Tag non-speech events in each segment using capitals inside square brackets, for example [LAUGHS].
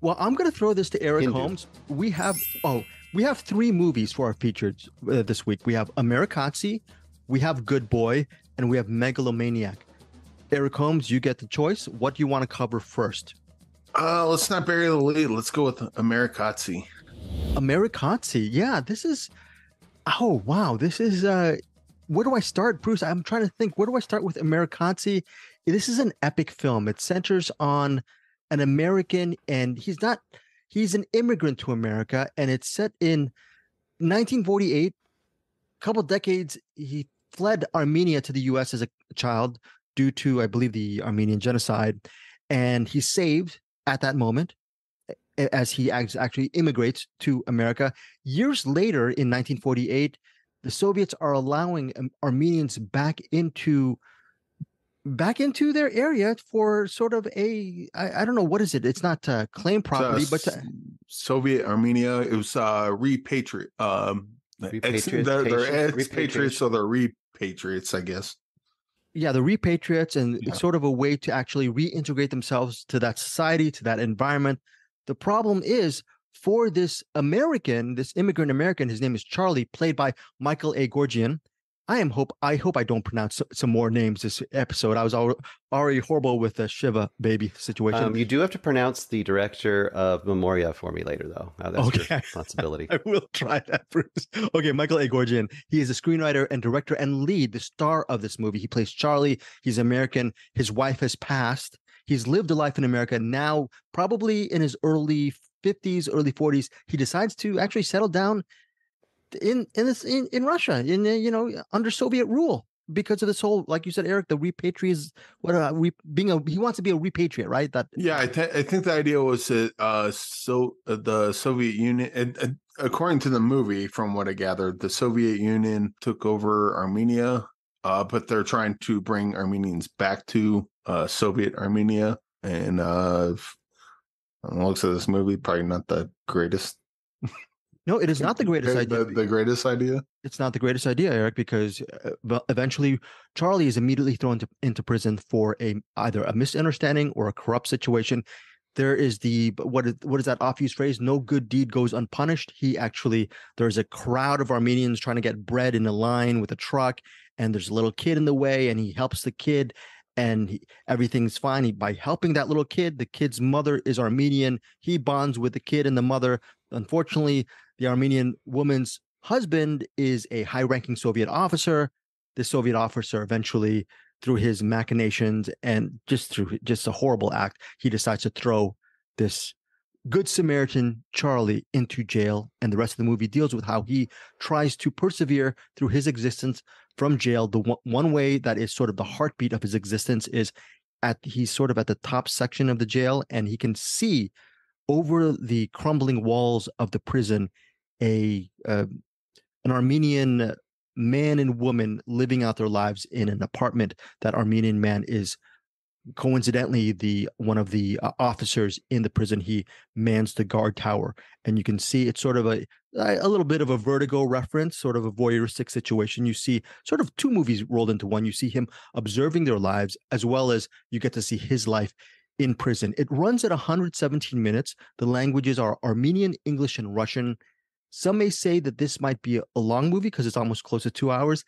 Well, I'm going to throw this to Eric Hindu. Holmes. We have oh, we have three movies for our features uh, this week. We have Amerikatsi, we have Good Boy, and we have Megalomaniac. Eric Holmes, you get the choice. What do you want to cover first? Uh, let's not bury the lead. Let's go with Amerikatsi. Amerikatsi. Yeah, this is. Oh wow, this is. uh Where do I start, Bruce? I'm trying to think. Where do I start with Amerikatsi? This is an epic film. It centers on an American, and he's not. He's an immigrant to America, and it's set in 1948. A couple decades, he fled Armenia to the U.S. as a child due to, I believe, the Armenian genocide, and he's saved at that moment as he actually immigrates to America. Years later, in 1948, the Soviets are allowing um, Armenians back into back into their area for sort of a I, I don't know what is it. It's not uh, claim property, Uh, but to, Soviet Armenia. It was uh, repatriate. Um, ex- Repatriation- they're, they're repatriation. expatriates, so they're repatriates, I guess. yeah, the repatriates, and Yeah. it's sort of a way to actually reintegrate themselves to that society, to that environment. The problem is for this American, this immigrant American, his name is Charlie, played by Michael A. Goorjian. I am hope I hope I don't pronounce some more names this episode. I was already horrible with the Shiva baby situation. Um, you do have to pronounce the director of Memoria for me later, though. Uh, that's Okay. your [LAUGHS] responsibility. I will try that, [LAUGHS] Bruce. Okay, Michael A. Goorjian. He is a screenwriter and director and lead, the star of this movie. He plays Charlie. He's American. His wife has passed. He's lived a life in America. Now, probably in his early 50s, early 40s, he decides to actually settle down in in this in, in Russia, in uh, you know under Soviet rule because of this whole, like you said, Eric, the repatriates. What uh, re, being a he wants to be a repatriate, right? That Yeah, I, th- I think the idea was that uh, so uh, the Soviet Union, and, and according to the movie, from what I gathered, the Soviet Union took over Armenia, uh, but they're trying to bring Armenians back to uh, Soviet Armenia. And uh, looks of this movie, probably not the greatest. [LAUGHS] no, it is not the greatest the, idea. The, greatest idea. it's not the greatest idea, Eric, because uh, eventually Charlie is immediately thrown into, into prison for a either a misunderstanding or a corrupt situation. There is the what is what is that off-use phrase? No good deed goes unpunished. He actually there's a crowd of Armenians trying to get bread in a line with a truck, and there's a little kid in the way, and he helps the kid, and he, everything's fine. He, by helping that little kid, the kid's mother is Armenian. He bonds with the kid and the mother. Unfortunately, the Armenian woman's husband is a high ranking Soviet officer. The Soviet officer eventually, through his machinations and just through just a horrible act, he decides to throw this good Samaritan Charlie into jail. And the rest of the movie deals with how he tries to persevere through his existence from jail. The one, one way that is sort of the heartbeat of his existence is at he's sort of at the top section of the jail and he can see over the crumbling walls of the prison a uh, an Armenian man and woman living out their lives in an apartment. That Armenian man is coincidentally the one of the uh, officers in the prison. He mans the guard tower, and you can see it's sort of a a little bit of a vertigo reference, sort of a voyeuristic situation. You see sort of two movies rolled into one. You see him observing their lives, as well as you get to see his life in prison. It runs at 117 minutes. The languages are Armenian, English, and Russian. Some may say that this might be a, long movie because it's almost close to two hours.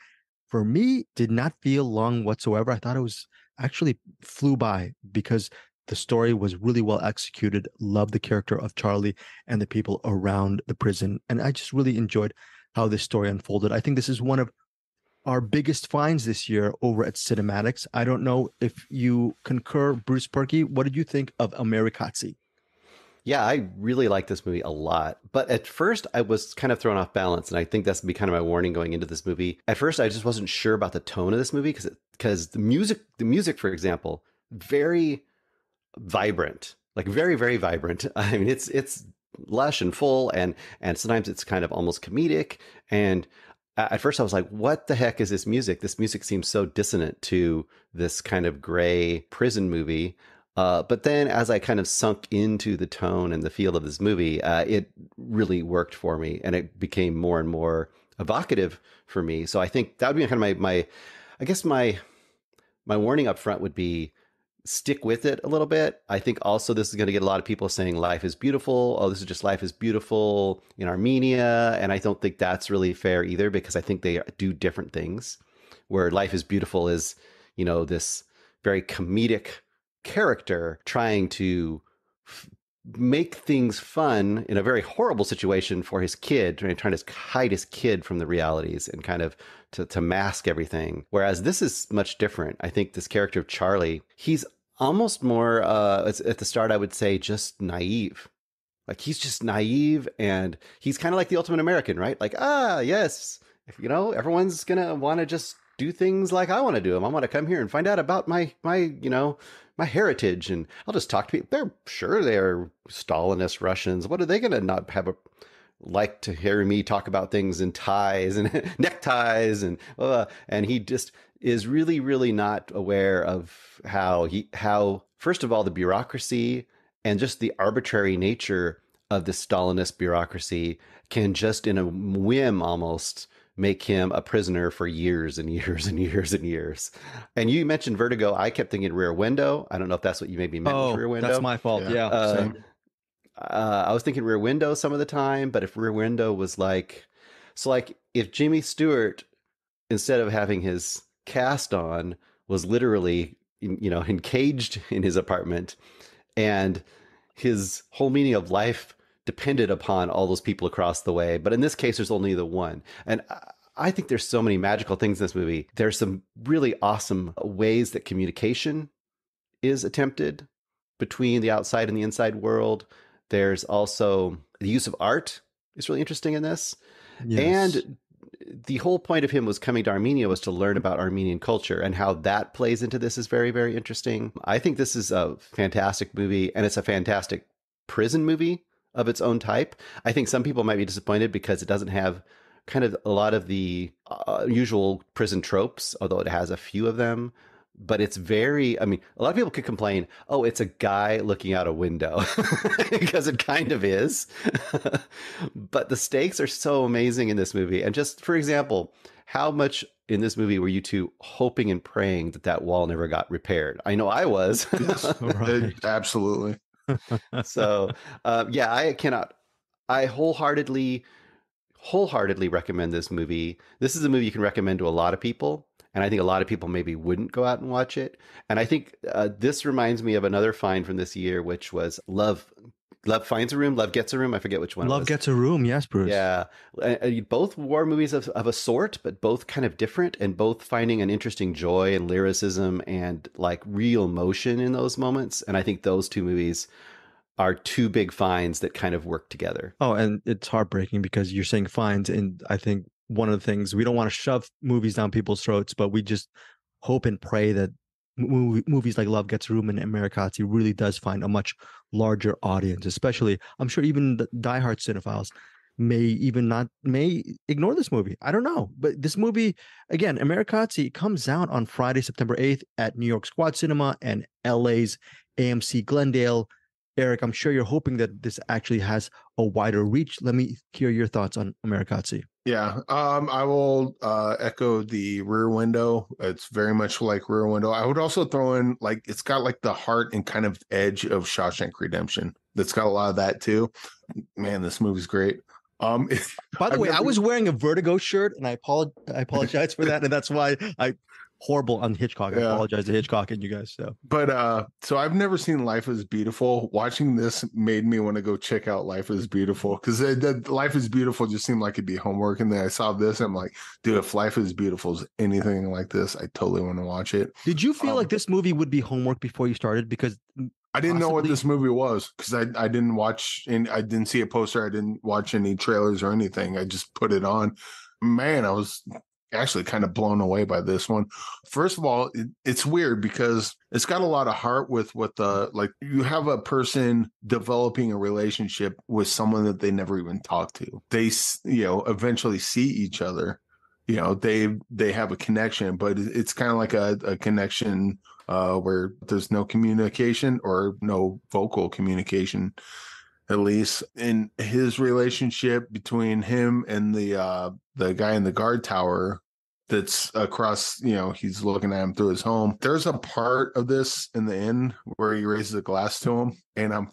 For me, did not feel long whatsoever. I thought it was actually flew by because the story was really well executed. Loved the character of Charlie and the people around the prison. And I just really enjoyed how this story unfolded. I think this is one of our biggest finds this year over at CinemAddicts. I don't know if you concur, Bruce Purkey. What did you think of Amerikatsi? Yeah, I really like this movie a lot. But at first, I was kind of thrown off balance, and I think that's be kind of my warning going into this movie. At first, I just wasn't sure about the tone of this movie because because the music, the music, for example, very vibrant, like very very vibrant. [LAUGHS] I mean, it's it's lush and full, and and sometimes it's kind of almost comedic. And at first, I was like, "What the heck is this music? This music seems so dissonant to this kind of gray prison movie." Uh, but then, as I kind of sunk into the tone and the feel of this movie, uh, it really worked for me, and it became more and more evocative for me. So I think that would be kind of my my, I guess my my warning up front would be stick with it a little bit. I think also this is going to get a lot of people saying life is beautiful. Oh, this is just life is beautiful in Armenia. And I don't think that's really fair either because I think they do different things. Where life is beautiful is, you know, this very comedic character trying to f- make things fun in a very horrible situation for his kid, trying, trying to hide his kid from the realities and kind of to, to mask everything. Whereas this is much different. I think this character of Charlie, he's almost more uh, at the start, I would say, just naive. Like he's just naive and he's kind of like the ultimate American, right? Like, ah, yes, you know, everyone's gonna want to just do things like I want to do them. I want to come here and find out about my my you know my heritage, and I'll just talk to people. They're sure they are Stalinist Russians. What are they gonna not have a like to hear me talk about things in ties and [LAUGHS] neckties and uh, and he just is really, really not aware of how he how first of all the bureaucracy and just the arbitrary nature of the Stalinist bureaucracy can just in a whim almost make him a prisoner for years and years and years and years. And you mentioned Vertigo. I kept thinking Rear Window. I don't know if that's what you maybe meant oh, Rear Window. That's my fault. Yeah. yeah. Uh, uh, I was thinking Rear Window some of the time, but if Rear Window was like, so like if Jimmy Stewart, instead of having his cast on was literally you know [LAUGHS] encaged in his apartment and his whole meaning of life depended upon all those people across the way but in this case there's only the one. And i think there's so many magical things in this movie. There's some really awesome ways that communication is attempted between the outside and the inside world. There's also the use of art is really interesting in this. Yes. and the whole point of him was coming to Armenia was to learn about Armenian culture and how that plays into this is very, very interesting. I think this is a fantastic movie and it's a fantastic prison movie of its own type. I think some people might be disappointed because it doesn't have kind of a lot of the uh, usual prison tropes, although it has a few of them. But it's very i mean a lot of people could complain oh it's a guy looking out a window [LAUGHS] because it kind of is. [LAUGHS] But the stakes are so amazing in this movie. And just for example how much in this movie were you two hoping and praying that that wall never got repaired? I know i was. Yes, [LAUGHS] right. absolutely [LAUGHS] so [LAUGHS] uh, yeah i cannot i wholeheartedly wholeheartedly recommend this movie this is a movie you can recommend to a lot of people and I think a lot of people maybe wouldn't go out and watch it. And I think uh, this reminds me of another find from this year, which was Love. Love finds a room. Love gets a room. I forget which one. Love gets a room. Yes, Bruce. Yeah, uh, uh, both war movies of, of a sort, but both kind of different, and both finding an interesting joy and lyricism and like real emotion in those moments. And I think those two movies are two big finds that kind of work together. Oh, and it's heartbreaking because you're saying finds, and I think one of the things we don't want to shove movies down people's throats, but we just hope and pray that movies like Love Gets Room and Amerikatsi really does find a much larger audience. Especially, I'm sure even the diehard cinephiles may even not may ignore this movie. I don't know, but this movie again, Amerikatsi comes out on Friday, September 8th at New York's Quad Cinema and LA's AMC Glendale. Eric, I'm sure you're hoping that this actually has a wider reach. Let me hear your thoughts on Amerikatsi. Yeah, um, I will uh, echo the Rear Window. It's very much like Rear Window. I would also throw in like it's got like the heart and kind of edge of Shawshank Redemption. That's got a lot of that too. Man, this movie's great. Um, [LAUGHS] by the I've way, never... I was wearing a Vertigo shirt, and I. I [LAUGHS] apologize for that, and that's why I horrible on Hitchcock. I apologize to Hitchcock and you guys. So, but uh, so I've never seen Life is Beautiful. Watching this made me want to go check out Life is Beautiful because Life is Beautiful just seemed like it'd be homework. And then I saw this, I'm like, dude, if Life is Beautiful is anything like this, I totally want to watch it. Did you feel um, like this movie would be homework before you started? Because I didn't possibly... know what this movie was because I, I didn't watch and I didn't see a poster. I didn't watch any trailers or anything. I just put it on. Man, I was actually kind of blown away by this one. First of all, it, it's weird because it's got a lot of heart with what the like you have a person developing a relationship with someone that they never even talked to. They you know eventually see each other. You know they they have a connection, but it's kind of like a, a connection uh, where there's no communication or no vocal communication at least in his relationship between him and the uh the guy in the guard tower that's across, you know, he's looking at him through his home. There's a part of this in the end where he raises a glass to him, and I'm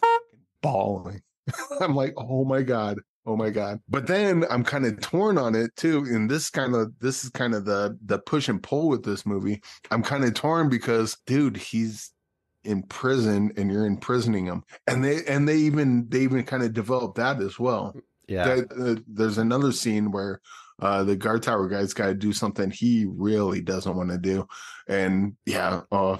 bawling. [LAUGHS] I'm like, oh my God. Oh my god. But then I'm kind of torn on it too. And this kind of this is kind of the the push and pull with this movie. I'm kind of torn because dude, he's in prison and you're imprisoning him. And they and they even they even kind of develop that as well. Yeah. There's another scene where uh, the guard tower guy's got to do something he really doesn't want to do, and yeah, uh,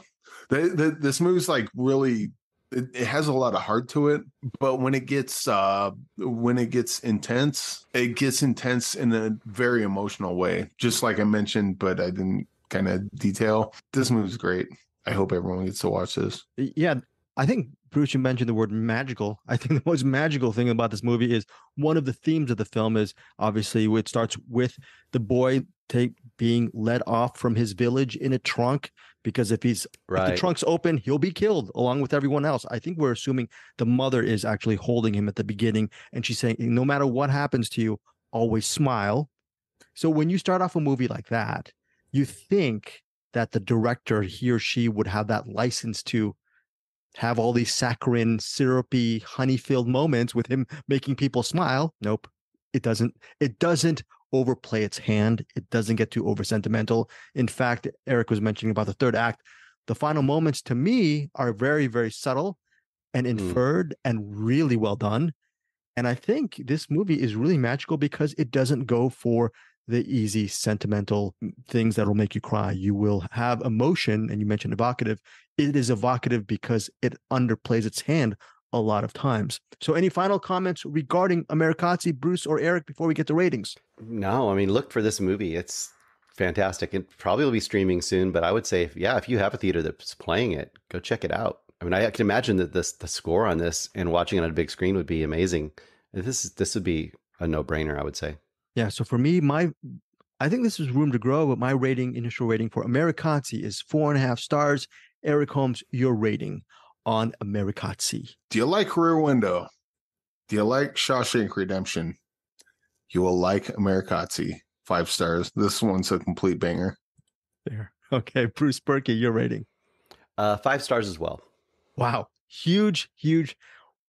the, the, this movie's like really it, it, has a lot of heart to it but when it gets uh when it gets intense it gets intense in a very emotional way just like i mentioned but i didn't kind of detail. This movie's great. I hope everyone gets to watch this. Yeah i think bruce you mentioned the word magical i think the most magical thing about this movie is one of the themes of the film is obviously it starts with the boy take being led off from his village in a trunk because if he's right. if the trunk's open, he'll be killed along with everyone else. I think we're assuming the mother is actually holding him at the beginning, and she's saying, no matter what happens to you, always smile. So when you start off a movie like that, you think that the director, he or she, would have that license to have all these saccharine, syrupy, honey-filled moments with him making people smile. Nope, it doesn't. It doesn't overplay its hand. It doesn't get too over sentimental. In fact, Eric was mentioning about the third act. The final moments to me are very, very subtle and hmm. inferred mm. and really well done. And I think this movie is really magical because it doesn't go for the easy sentimental mm, things that'll make you cry. You will have emotion, and you mentioned evocative. It is evocative because it underplays its hand a lot of times. So, any final comments regarding Amerikatsi, Bruce, or Eric before we get to ratings? No, I mean, look for this movie. It's fantastic. It probably will be streaming soon, but I would say, yeah, if you have a theater that's playing it, go check it out. I mean, I can imagine that this the score on this and watching it on a big screen would be amazing. This is this would be a no brainer, I would say. Yeah. So for me, my I think this is room to grow, but my rating, initial rating for Amerikatsi is four and a half stars. Eric Holmes, your rating on Amerikatsi. Do you like Rear Window? Do you like Shawshank Redemption? You will like Amerikatsi. Five stars. This one's a complete banger. There. [LAUGHS] Okay, Bruce Purkey, your rating. Uh, five stars as well. Wow. Huge, huge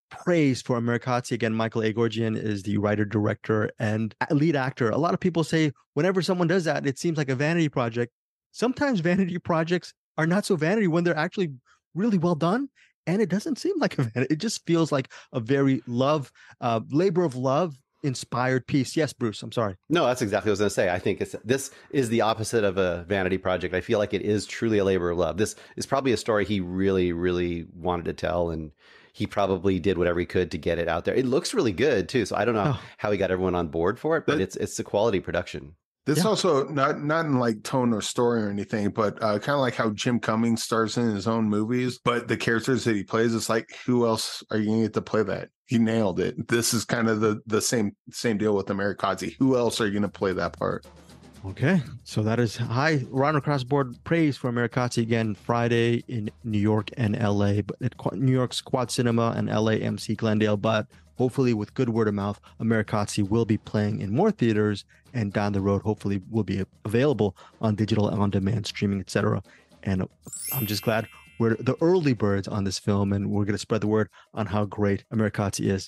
praise for Amerikatsi. Again, Michael A. Goorjian is the writer, director, and lead actor. A lot of people say whenever someone does that, it seems like a vanity project. Sometimes vanity projects are not so vanity when they're actually really well done and it doesn't seem like a [LAUGHS] vanity. It just feels like a very love, uh, labor of love inspired piece. Yes, Bruce. I'm sorry. No, that's exactly what I was going to say. I think it's this is the opposite of a vanity project. I feel like it is truly a labor of love. This is probably a story he really, really wanted to tell, and he probably did whatever he could to get it out there. It looks really good too. So I don't know oh. how he got everyone on board for it, but, but it's it's a quality production. This yeah. also not not in like tone or story or anything, but uh, kind of like how Jim Cummings stars in his own movies. But the characters that he plays, it's like who else are you going to get to play that? He nailed it. This is kind of the the same same deal with Amerikatsi. Who else are you going to play that part? Okay, so that is high run across board praise for Amerikatsi again Friday in New York and LA, but at New York's Quad Cinema and LA MC Glendale. But hopefully with good word of mouth, Amerikatsi will be playing in more theaters and down the road, hopefully will be available on digital, on demand, streaming, etc. And I'm just glad we're the early birds on this film and we're going to spread the word on how great Amerikatsi is.